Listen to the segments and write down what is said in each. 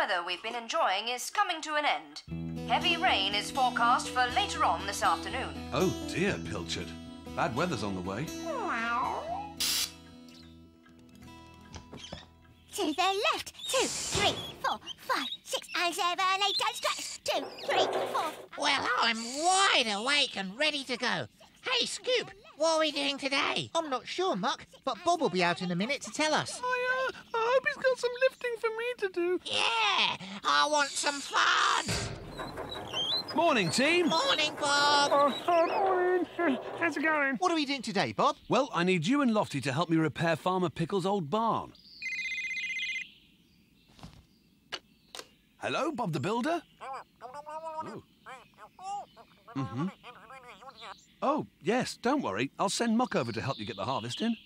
weather we've been enjoying is coming to an end. Heavy rain is forecast for later on this afternoon. Oh dear, Pilchard. Bad weather's on the way. To the left. Two, three, four, five, six, and seven, eight, and stretch. Two, three, four. Well, I'm wide awake and ready to go. Hey, Scoop, what are we doing today? I'm not sure, Muck, but Bob will be out in a minute to tell us. I, uh, I hope he's got some lifting for me to do. Yeah, I want some fun. Morning, team. Morning, Bob. Oh, morning. How's it going? What are we doing today, Bob? Well, I need you and Lofty to help me repair Farmer Pickle's old barn. Hello, Bob the Builder? Oh. hmm Oh, yes, don't worry. I'll send Muck over to help you get the harvest in.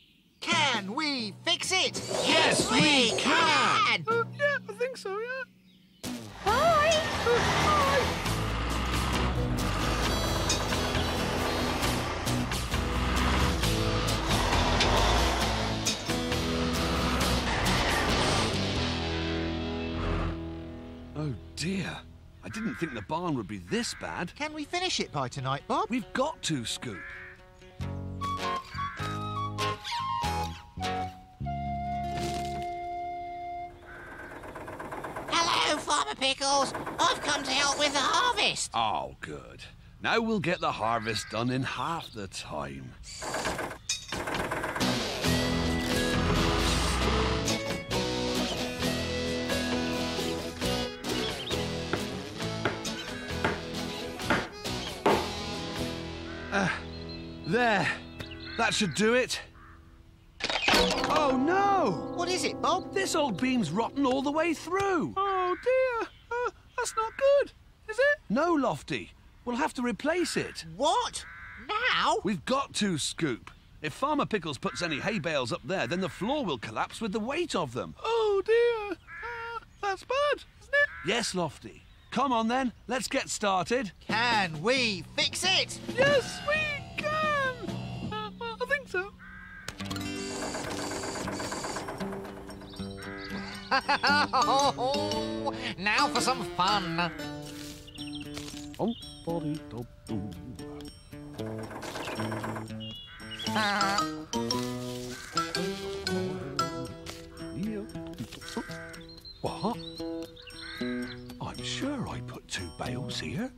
Can we fix it? Yes, we can. Didn't think the barn would be this bad. Can we finish it by tonight, Bob? We've got to, Scoop. Hello, Farmer Pickles. I've come to help with the harvest. Oh, good. Now we'll get the harvest done in half the time. There. That should do it. Oh, no! What is it, Bob? This old beam's rotten all the way through. Oh, dear. Uh, that's not good, is it? No, Lofty. We'll have to replace it. What? Now? We've got to, Scoop. If Farmer Pickles puts any hay bales up there, then the floor will collapse with the weight of them. Oh, dear. Uh, that's bad, isn't it? Yes, Lofty. Come on then, let's get started. Can we fix it? Yes, we now for some fun. What? I'm sure I put two bales here.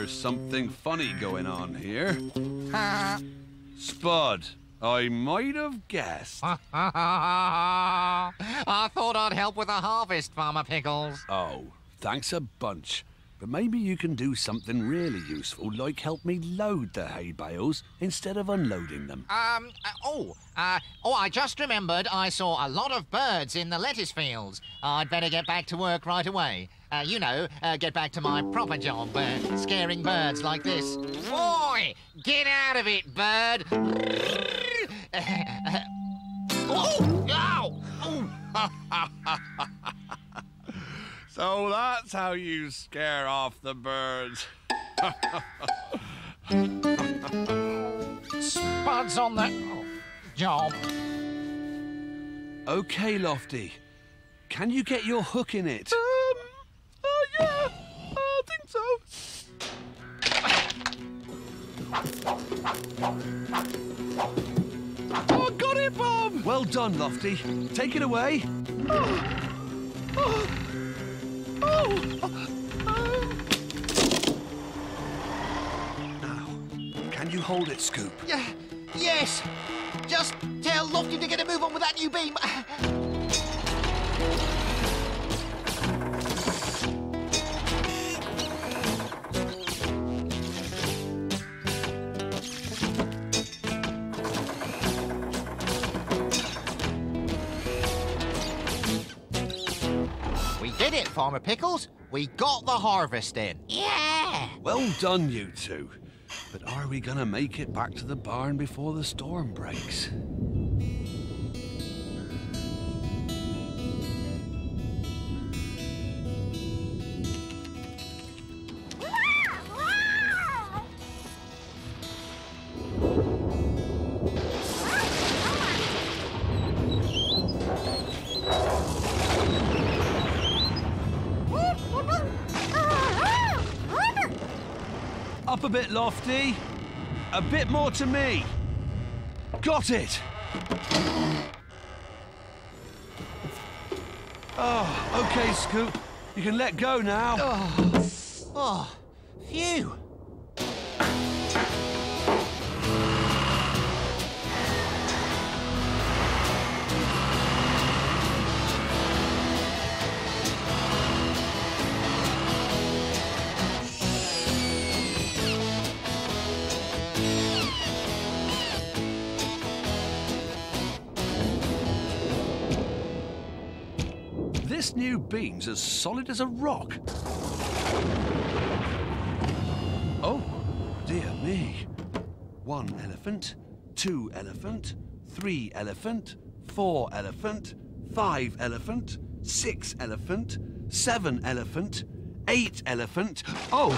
There's something funny going on here. Spud, I might have guessed. I thought I'd help with the harvest, Farmer Pickles. Oh, thanks a bunch. But maybe you can do something really useful, like help me load the hay bales instead of unloading them. Um, uh, oh, uh, oh, I just remembered I saw a lot of birds in the lettuce fields. I'd better get back to work right away. Uh, you know, uh, get back to my proper job, uh, scaring birds like this. Boy, get out of it, bird! oh! Oh. So that's how you scare off the birds. Spud's on that job. Okay, Lofty. Can you get your hook in it? Um, oh, yeah. I think so. Oh, got it, Bob! Well done, Lofty. Take it away. Oh, now, can you hold it, Scoop? Yeah, yes. Just tell Lofty to get a move on with that new beam. Farmer Pickles. We got the harvest in. Yeah. Well done, you two. But are we gonna make it back to the barn before the storm breaks? Up a bit, Lofty. A bit more to me. Got it. Oh, okay, Scoop. You can let go now. Oh, phew. This new beam's as solid as a rock. Oh, dear me. One elephant, two elephant, three elephant, four elephant, five elephant, six elephant, seven elephant, eight elephant. Oh,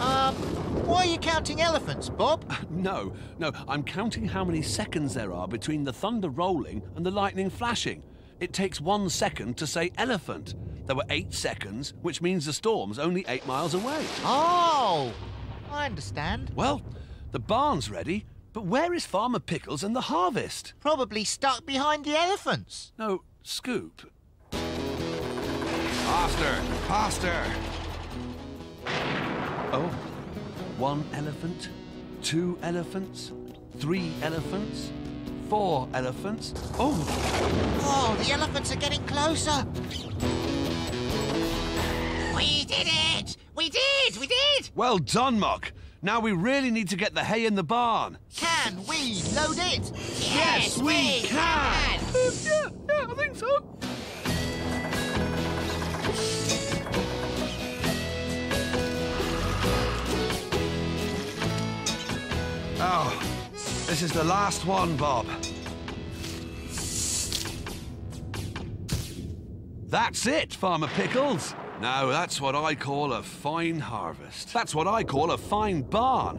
Um, why are you counting elephants, Bob? no, no, I'm counting how many seconds there are between the thunder rolling and the lightning flashing. It takes one second to say elephant. There were eight seconds, which means the storm's only eight miles away. Oh, I understand. Well, the barn's ready, but where is Farmer Pickles and the harvest? Probably stuck behind the elephants. No, Scoop. Faster, faster. Oh, one elephant, two elephants, three elephants, four elephants. Oh, Oh, the elephants are getting closer. We did it! We did! We did! well done, Muck. Now we really need to get the hay in the barn. Can we load it? Yes, we can. Yeah, yeah, I think so. This is the last one, Bob. That's it, Farmer Pickles. Now, that's what I call a fine harvest. That's what I call a fine barn.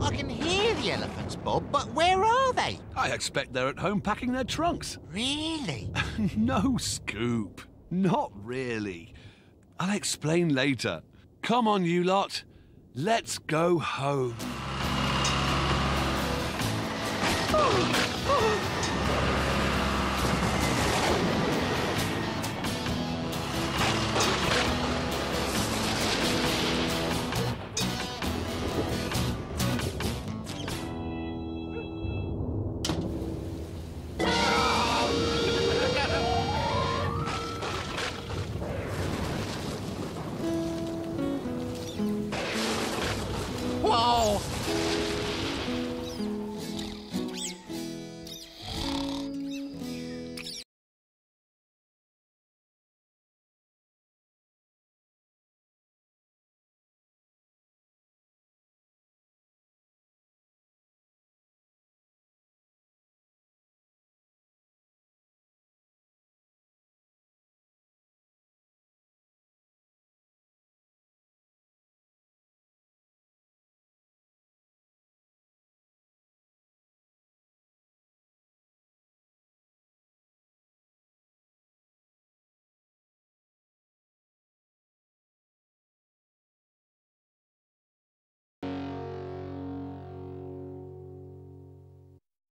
I can hear the elephants, Bob, but where are they? I expect they're at home packing their trunks. Really? no, Scoop. Not really. I'll explain later. Come on, you lot. Let's go home. Whoa!